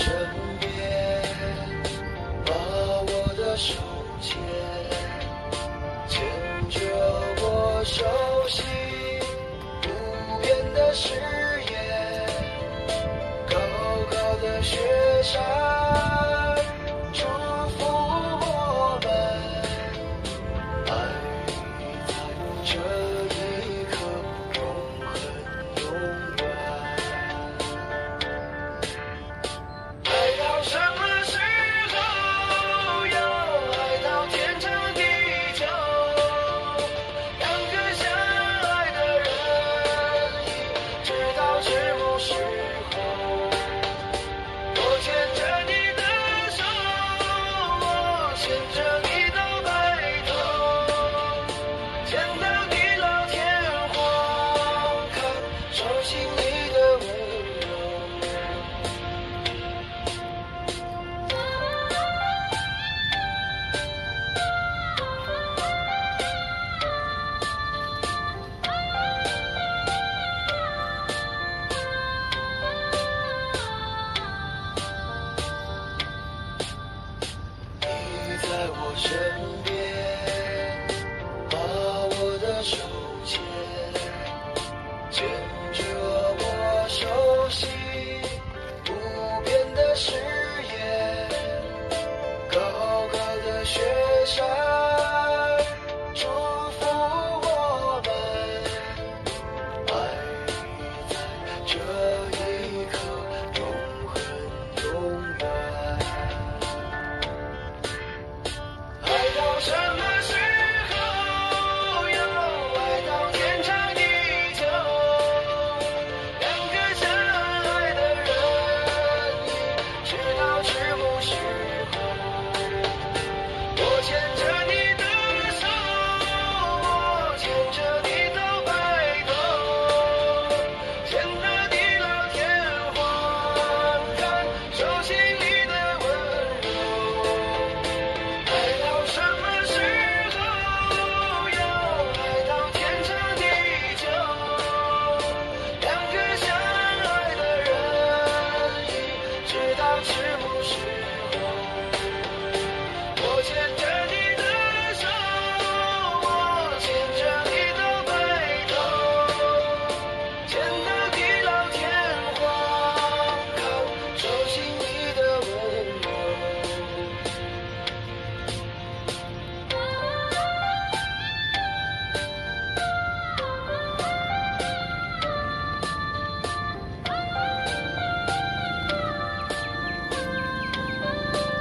身边把我的手牵牵着我手心不变的誓言高高的雪山。我 Wilson.